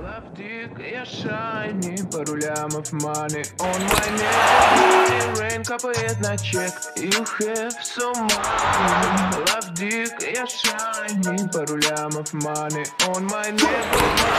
Лавдик, я шайни, пару лямов маны my neck man, Рейн капает на чек. You have so much. Лавдик, я шайни, рулям лямов маны on my neck.